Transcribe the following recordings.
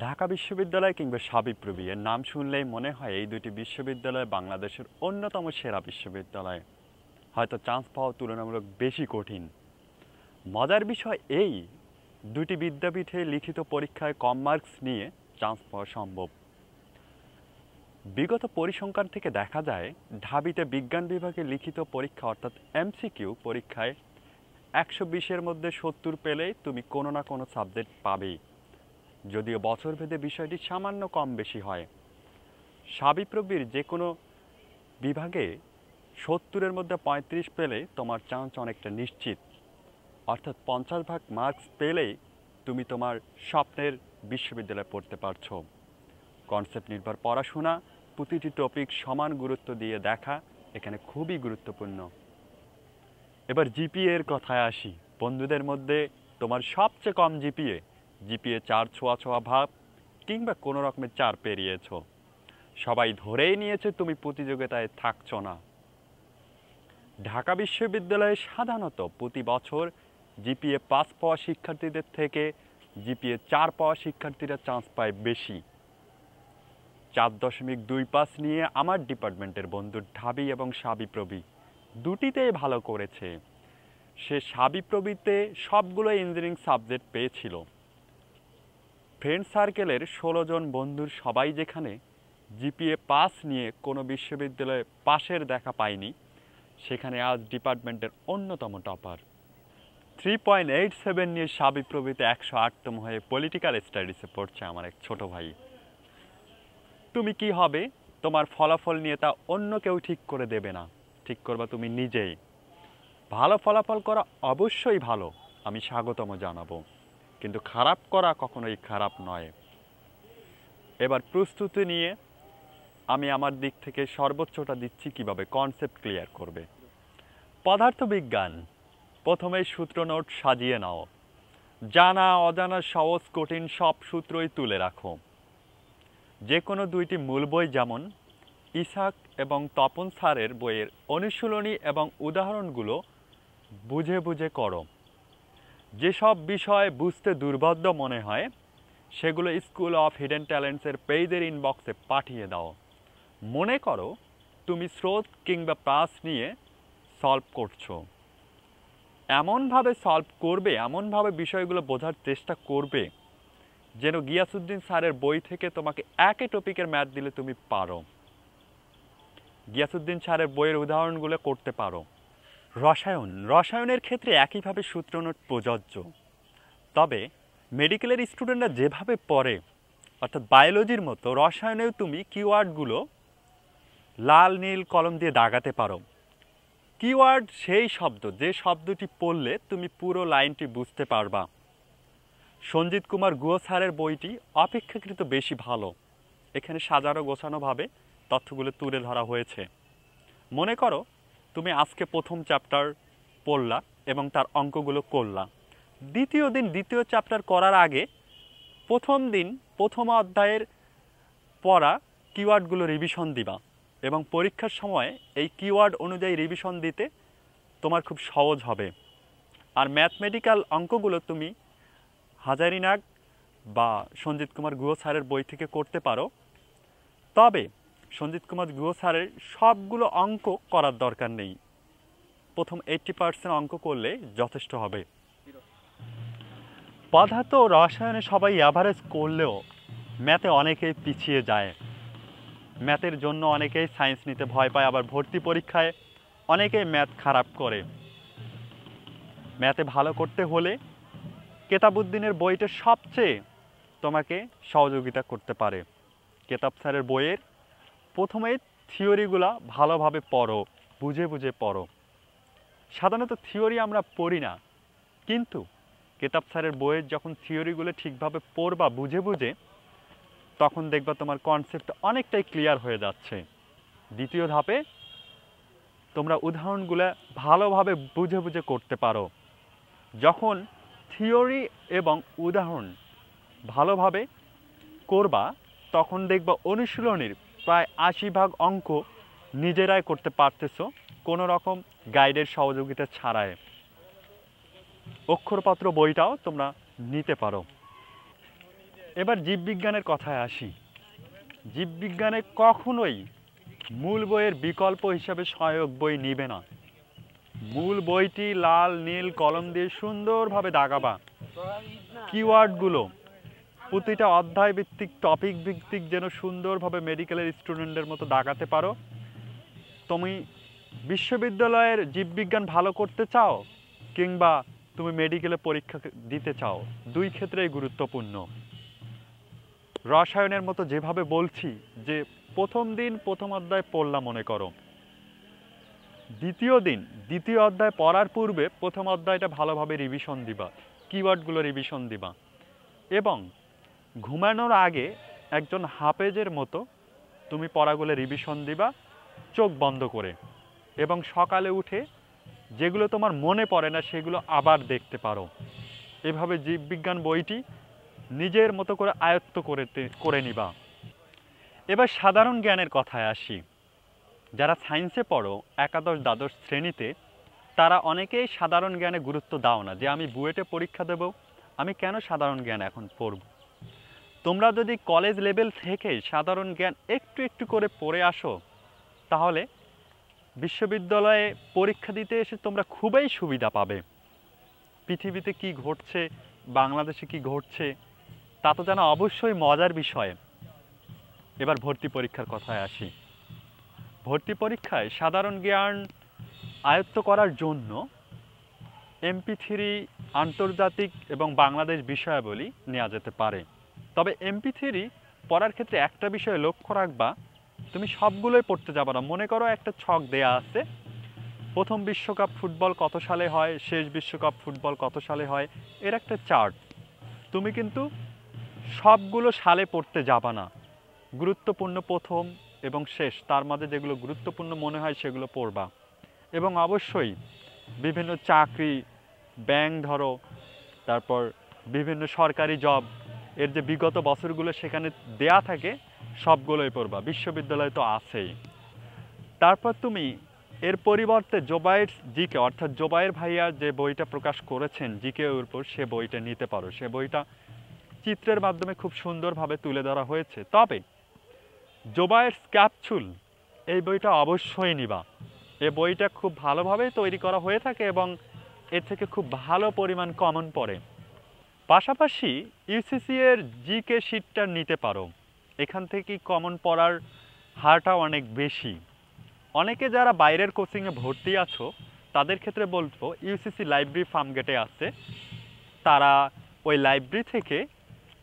ঢাকা বিশ্ববিদ্যালয় কিংবা সাবিপ্রবি, এর নাম শুনলেই মনে হয় এই দুটি বিশ্ববিদ্যালয় বাংলাদেশের অন্যতম সেরা বিশ্ববিদ্যালয়। হয়তো চান্স পাওয়া তুলনামূলক বেশি কঠিন। মজার বিষয় এই দুটি বিদ্যাপীঠে লিখিত পরীক্ষায় কম মার্কস নিয়ে চান্স পাওয়া সম্ভব। বিগত পরিসংখ্যান থেকে দেখা যায়, ঢাবিতে বিজ্ঞান বিভাগে লিখিত পরীক্ষা অর্থাৎ এমসিকিউ পরীক্ষায় একশো বিশের মধ্যে সত্তর পেলেই তুমি কোনো না কোনো সাবজেক্ট পাবেই। যদিও বছরভেদে বিষয়টি সামান্য কম বেশি হয়। সাবিপ্রবির যে কোনো বিভাগে সত্তরের মধ্যে পঁয়ত্রিশ পেলে তোমার চান্স অনেকটা নিশ্চিত। অর্থাৎ পঞ্চাশ ভাগ মার্কস পেলেই তুমি তোমার স্বপ্নের বিশ্ববিদ্যালয়ে পড়তে পারছ। কনসেপ্ট নির্ভর পড়াশোনা, প্রতিটি টপিক সমান গুরুত্ব দিয়ে দেখা এখানে খুবই গুরুত্বপূর্ণ। এবার জিপিএ এর কথায় আসি। বন্ধুদের মধ্যে তোমার সবচেয়ে কম জিপিএ জিপিএ চার ছোঁয়া ছোঁয়া ভাব কিংবা কোনো রকমের চার পেরিয়েছ। সবাই ধরেই নিয়েছে তুমি প্রতিযোগিতায় থাকছো না। ঢাকা বিশ্ববিদ্যালয়ে সাধারণত প্রতি বছর জিপিএ পাস পাওয়া শিক্ষার্থীদের থেকে জিপিএ চার পাওয়া শিক্ষার্থীরা চান্স পায় বেশি। চার দশমিক দুই পাস নিয়ে আমার ডিপার্টমেন্টের বন্ধু ঢাবি এবং সাবিপ্রবি দুটিতেই ভালো করেছে। সে সাবিপ্রবিতে সবগুলো ইঞ্জিনিয়ারিং সাবজেক্ট পেয়েছিল। ফ্রেন্ড সার্কেলের ষোলো জন বন্ধুর সবাই যেখানে জিপিএ পাস নিয়ে কোনো বিশ্ববিদ্যালয়ে পাশের দেখা পায়নি, সেখানে আজ ডিপার্টমেন্টের অন্যতম topper. Three point eight seven নিয়ে সাবিপ্রবিতে একশো আটতম হয়ে পলিটিক্যাল স্টাডিজে পড়ছে আমার এক ছোট ভাই। তুমি কি হবে? তোমার ফলাফল নিয়ে তা অন্য কেউ ঠিক করে দেবে না। ঠিক করবা তুমি নিজেই। ভালো ফলাফল করা অবশ্যই ভালো, আমি স্বাগতম জানাব। কিন্তু খারাপ করা কখনোই খারাপ নয়। এবার প্রস্তুতি নিয়ে আমি আমার দিক থেকে সর্বোচ্চটা দিচ্ছি কীভাবে কনসেপ্ট ক্লিয়ার করবে। পদার্থবিজ্ঞান, প্রথমেই সূত্র নোট সাজিয়ে নাও। জানা, অজানা, সহজ, কঠিন সব সূত্রই তুলে রাখো। যে কোনো দুইটি মূল বই যেমন ইসাক এবং তপন স্যারের বইয়ের অনুশীলনী এবং উদাহরণগুলো বুঝে বুঝে করো। যেসব বিষয় বুঝতে দুর্বোধ্য মনে হয়, সেগুলো স্কুল অফ হিডেন ট্যালেন্টসের পেইদের ইনবক্সে পাঠিয়ে দাও। মনে করো তুমি স্রোত কিংবা পাস নিয়ে সলভ করছ। এমনভাবে সলভ করবে, এমনভাবে বিষয়গুলো বোঝার চেষ্টা করবে, যেন গিয়াসুদ্দিন স্যারের বই থেকে তোমাকে একই টপিকের ম্যাথ দিলে তুমি পারো। গিয়াসুদ্দিন স্যারের বইয়ের উদাহরণগুলো করতে পারো। রসায়ন, রসায়নের ক্ষেত্রে একইভাবে সূত্রনোট প্রযোজ্য। তবে মেডিকেলের স্টুডেন্টরা যেভাবে পড়ে, অর্থাৎ বায়োলজির মতো, রসায়নেও তুমি কিওয়ার্ডগুলো লাল, নীল কলম দিয়ে দাগাতে পারো। কিওয়ার্ড সেই শব্দ, যে শব্দটি পড়লে তুমি পুরো লাইনটি বুঝতে পারবা। সঞ্জিত কুমার গুহ স্যারের বইটি অপেক্ষাকৃত বেশি ভালো। এখানে সাজানো গোছানোভাবে তথ্যগুলো তুলে ধরা হয়েছে। মনে করো তুমি আজকে প্রথম চ্যাপ্টার পড়লা এবং তার অঙ্কগুলো করলা। দ্বিতীয় দিন, দ্বিতীয় চ্যাপ্টার করার আগে প্রথম দিন, প্রথম অধ্যায়ের পড়া কিওয়ার্ডগুলো রিভিশন দিবা এবং পরীক্ষার সময় এই কিওয়ার্ড অনুযায়ী রিভিশন দিতে তোমার খুব সহজ হবে। আর ম্যাথমেটিক্যাল অঙ্কগুলো তুমি হাজারিনাগ বা সঞ্জিত কুমার গুহ স্যারের বই থেকে করতে পারো। তবে সঞ্জিত কুমার গুহ স্যারের সবগুলো অঙ্ক করার দরকার নেই। প্রথম এইটটি পার্সেন্ট অঙ্ক করলে যথেষ্ট হবে। পদার্থ রসায়নে সবাই অ্যাভারেজ করলেও ম্যাথে অনেকেই পিছিয়ে যায়। ম্যাথের জন্য অনেকেই সায়েন্স নিতে ভয় পায়, আবার ভর্তি পরীক্ষায় অনেকেই ম্যাথ খারাপ করে। ম্যাথে ভালো করতে হলে কেতাবুদ্দিনের বইটা সবচেয়ে তোমাকে সহযোগিতা করতে পারে। কেতাব স্যারের বইয়ের প্রথমে থিওরিগুলা ভালোভাবে পড়ো, বুঝে বুঝে পড়ো। সাধারণত থিওরি আমরা পড়ি না, কিন্তু কেতাব স্যারের বইয়ের যখন থিওরিগুলো ঠিকভাবে পড়বা বুঝে বুঝে, তখন দেখবা তোমার কনসেপ্ট অনেকটাই ক্লিয়ার হয়ে যাচ্ছে। দ্বিতীয় ধাপে তোমরা উদাহরণগুলো ভালোভাবে বুঝে বুঝে করতে পারো। যখন থিওরি এবং উদাহরণ ভালোভাবে করবা, তখন দেখবা অনুশীলনীর প্রায় আশি ভাগ অঙ্ক নিজেরাই করতে পারতেছ, কোনো রকম গাইডের সহযোগিতা ছাড়াই। অক্ষরপত্র বইটাও তোমরা নিতে পারো। এবার জীববিজ্ঞানের কথায় আসি। জীববিজ্ঞানে কখনোই মূল বইয়ের বিকল্প হিসাবে সহায়ক বই নিবে না। মূল বইটি লাল, নীল কলম দিয়ে সুন্দরভাবে দাগাবা। কিওয়ার্ডগুলো প্রতিটা অধ্যায় ভিত্তিক টপিক ভিত্তিক যেন সুন্দরভাবে মেডিকেলের স্টুডেন্টের মতো দাগাতে পারো। তুমি বিশ্ববিদ্যালয়ের জীববিজ্ঞান ভালো করতে চাও কিংবা তুমি মেডিকেলে পরীক্ষা দিতে চাও? দুই ক্ষেত্রেই গুরুত্বপূর্ণ। রসায়নের মতো যেভাবে বলছি, যে প্রথম দিন প্রথম অধ্যায় পড়লাম মনে করো। দ্বিতীয় দিন, দ্বিতীয় অধ্যায় পড়ার পূর্বে প্রথম অধ্যায়টা ভালোভাবে রিভিশন দিবা। কিওয়ার্ডগুলো রিভিশন দিবা। এবং ঘুমানোর আগে একজন হাফেজের মতো তুমি পড়াগুলো রিভিশন দিবা, চোখ বন্ধ করে। এবং সকালে উঠে যেগুলো তোমার মনে পড়ে না, সেগুলো আবার দেখতে পারো। এভাবে জীববিজ্ঞান বইটি নিজের মতো করে আয়ত্ত করে করে নিবা। এবার সাধারণ জ্ঞানের কথায় আসি। যারা সায়েন্সে পড়ো, একাদশ, দ্বাদশ শ্রেণীতে, তারা অনেকেই সাধারণ জ্ঞানে গুরুত্ব দাও না যে আমি বুয়েটে পরীক্ষা দেব, আমি কেন সাধারণ জ্ঞান এখন পড়ব? তোমরা যদি কলেজ লেভেল থেকে সাধারণ জ্ঞান একটু একটু করে পড়ে আসো, তাহলে বিশ্ববিদ্যালয়ে পরীক্ষা দিতে এসে তোমরা খুবই সুবিধা পাবে। পৃথিবীতে কি ঘটছে, বাংলাদেশে কি ঘটছে, তা তো যেন অবশ্যই মজার বিষয়। এবার ভর্তি পরীক্ষার কথায় আসি। ভর্তি পরীক্ষায় সাধারণ জ্ঞান আয়ত্ত করার জন্য এমপি থ্রি আন্তর্জাতিক এবং বাংলাদেশ বিষয়াবলী নেওয়া যেতে পারে। তবে এমপি থ্রি পড়ার ক্ষেত্রে একটা বিষয়ে লক্ষ্য রাখবা, তুমি সবগুলোই পড়তে যাবে না। মনে করো একটা ছক দেয়া আছে, প্রথম বিশ্বকাপ ফুটবল কত সালে হয়, শেষ বিশ্বকাপ ফুটবল কত সালে হয়, এর একটা চার্ট। তুমি কিন্তু সবগুলো সালে পড়তে যাবা না। গুরুত্বপূর্ণ প্রথম এবং শেষ, তার মাঝে যেগুলো গুরুত্বপূর্ণ মনে হয় সেগুলো পড়বা। এবং অবশ্যই বিভিন্ন চাকরি, ব্যাংক ধরো, তারপর বিভিন্ন সরকারি জব এর যে বিগত বছরগুলো সেখানে দেয়া থাকে, সবগুলোই পড়বা। বিশ্ববিদ্যালয় তো আছেই। তারপর তুমি এর পরিবর্তে জোবাইর জিকে, অর্থাৎ জোবাইর ভাইয়া যে বইটা প্রকাশ করেছেন জিকে এর উপর, সে বইটা নিতে পারো। সে বইটা চিত্রের মাধ্যমে খুব সুন্দরভাবে তুলে ধরা হয়েছে। তবে জোবায়ের ক্যাপচুল এই বইটা অবশ্যই নিবা। এ বইটা খুব ভালোভাবেই তৈরি করা হয়ে থাকে এবং এর থেকে খুব ভালো পরিমাণ কমন পড়ে। পাশাপাশি ইউসিসি এর জিকে শিটটা নিতে পারো। এখান থেকে কমন পড়ার হারটা অনেক বেশি। অনেকে যারা বাইরের কোচিংয়ে ভর্তি আছো, তাদের ক্ষেত্রে বলব ইউসিসি লাইব্রেরি ফার্মগেটে আছে। তারা ওই লাইব্রেরি থেকে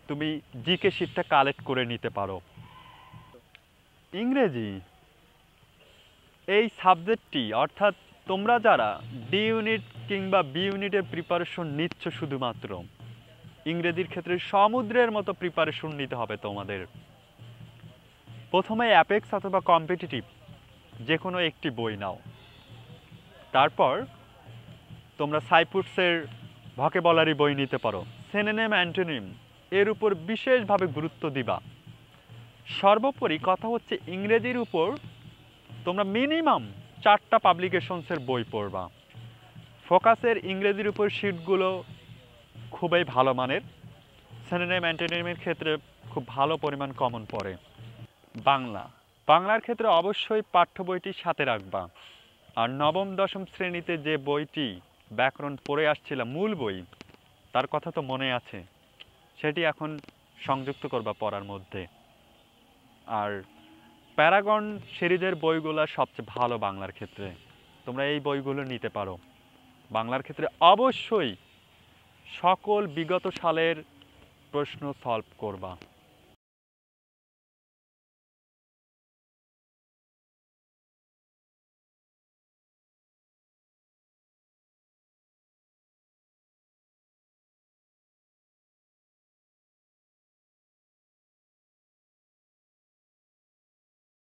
তুমি জিকে শিটটা কালেক্ট করে নিতে পারো। ইংরেজি এই সাবজেক্টটি অর্থাৎ তোমরা যারা ডি ইউনিট কিংবা বি ইউনিটের প্রিপারেশন নিচ্ছ শুধুমাত্র ইংরেজির ক্ষেত্রে সমুদ্রের মতো প্রিপারেশন নিতে হবে তোমাদের। প্রথমে অ্যাপেক্স অথবা কম্পিটিটিভ যে কোনো একটি বই নাও। তারপর তোমরা সাইপুটসের ভকেবলারি বই নিতে পারো। সেনেনেম অ্যান্টোনিম এর উপর বিশেষভাবে গুরুত্ব দিবা। সর্বোপরি কথা হচ্ছে ইংরেজির উপর তোমরা মিনিমাম চারটা পাবলিকেশনসের বই পড়বা। ফোকাসের ইংরেজির উপর শিটগুলো খুবই ভালো মানের। সেনেনেম অ্যান্টোনিমের ক্ষেত্রে খুব ভালো পরিমাণ কমন পড়ে। বাংলা। বাংলার ক্ষেত্রে অবশ্যই পাঠ্য বইটি সাথে রাখবা। আর নবম, দশম শ্রেণীতে যে বইটি ব্যাকরণ পড়ে আসছিলাম, মূল বই, তার কথা তো মনে আছে। সেটি এখন সংযুক্ত করবা পড়ার মধ্যে। আর প্যারাগন সিরিজের বইগুলো সবচেয়ে ভালো বাংলার ক্ষেত্রে। তোমরা এই বইগুলো নিতে পারো। বাংলার ক্ষেত্রে অবশ্যই সকল বিগত সালের প্রশ্ন সলভ করবা।